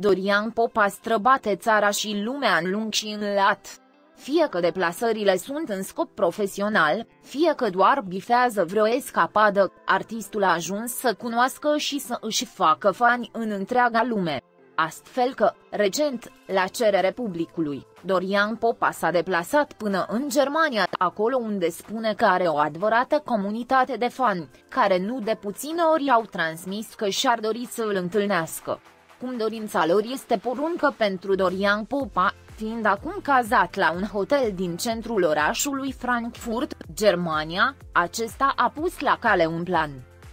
Dorian Popa străbate țara și lumea în lung și în lat. Fie că deplasările sunt în scop profesional, fie că doar bifează vreo escapadă, artistul a ajuns să cunoască și să își facă fani în întreaga lume. Astfel că, recent, la cerere publicului, Dorian Popa s-a deplasat până în Germania, acolo unde spune că are o adevărată comunitate de fani, care nu de puține ori au transmis că și-ar dori să îl întâlnească. Cum dorința lor este poruncă pentru Dorian Popa, fiind acum cazat la un hotel din centrul orașului Frankfurt, Germania, acesta a pus la cale un plan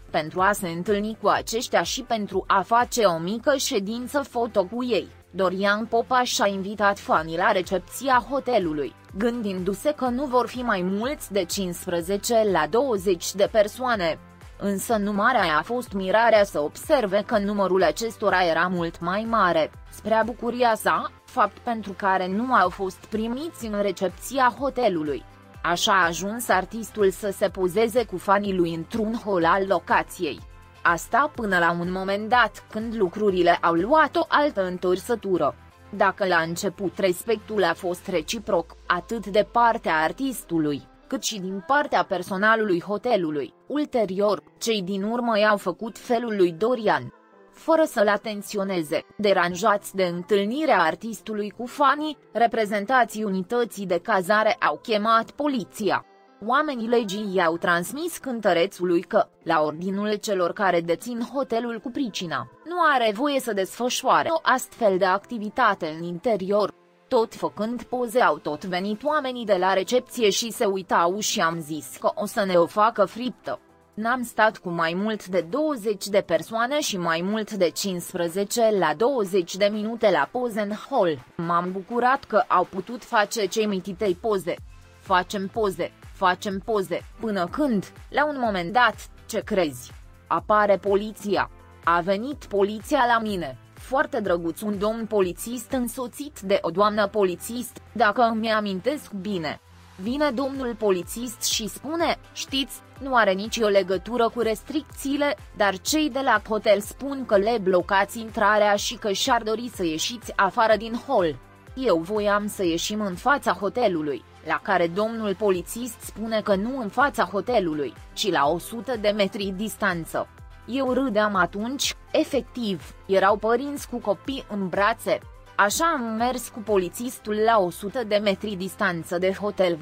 pentru a se întâlni cu aceștia și pentru a face o mică ședință foto cu ei. Dorian Popa și-a invitat fanii la recepția hotelului, gândindu-se că nu vor fi mai mulți de 15 la 20 de persoane. Însă numarea a fost mirarea să observe că numărul acestora era mult mai mare, spre bucuria sa, fapt pentru care nu au fost primiți în recepția hotelului. Așa a ajuns artistul să se pozeze cu fanii lui într-un hol al locației. Asta până la un moment dat când lucrurile au luat o altă întorsătură. Dacă la început respectul a fost reciproc, atât de partea artistului, cât și din partea personalului hotelului, ulterior, cei din urmă i-au făcut felul lui Dorian, fără să-l atenționeze. Deranjați de întâlnirea artistului cu fanii, reprezentații unității de cazare au chemat poliția. Oamenii legii i-au transmis cântărețului că, la ordinul celor care dețin hotelul cu pricina, nu are voie să desfășoare o astfel de activitate în interior. Tot făcând poze au tot venit oamenii de la recepție și se uitau și am zis că o să ne o facă friptă. N-am stat cu mai mult de 20 de persoane și mai mult de 15 la 20 de minute la poze în hall. M-am bucurat că au putut face cei mititei poze. Facem poze, facem poze, până când, la un moment dat, ce crezi? Apare poliția. A venit poliția la mine. Foarte drăguț un domn polițist însoțit de o doamnă polițist, dacă îmi amintesc bine. Vine domnul polițist și spune, știți, nu are nicio legătură cu restricțiile, dar cei de la hotel spun că le blocați intrarea și că și-ar dori să ieșiți afară din hol. Eu voiam să ieșim în fața hotelului, la care domnul polițist spune că nu în fața hotelului, ci la 100 de metri distanță. Eu râdeam atunci, efectiv, erau părinți cu copii în brațe, Așa am mers cu polițistul la 100 de metri distanță de hotel,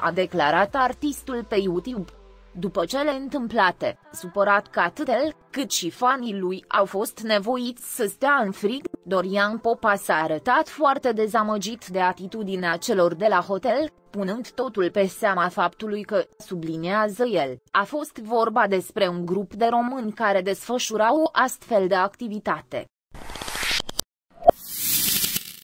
a declarat artistul pe YouTube. După cele întâmplate, supărat că atât el, cât și fanii lui au fost nevoiți să stea în frig, Dorian Popa s-a arătat foarte dezamăgit de atitudinea celor de la hotel, punând totul pe seama faptului că, sublinează el, a fost vorba despre un grup de români care desfășurau o astfel de activitate.